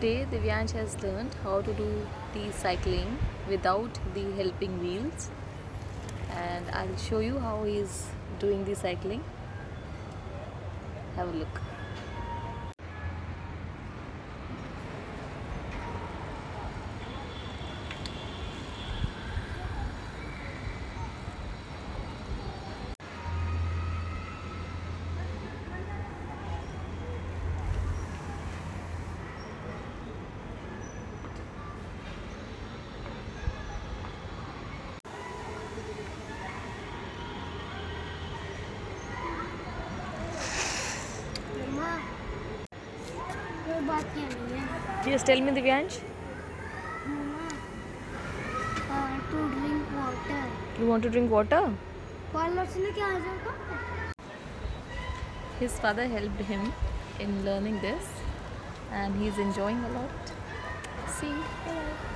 Today Divyansh has learned how to do the cycling without the helping wheels and I'll show you how he is doing the cycling. Have a look. बात क्या नहीं है Yes, tell me Divyansh. Mamma to drink water You want to drink water? Parlour से लेके आ जाओगा His father helped him in learning this and he's enjoying a lot. See? Hello.